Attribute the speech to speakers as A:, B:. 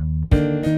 A: Música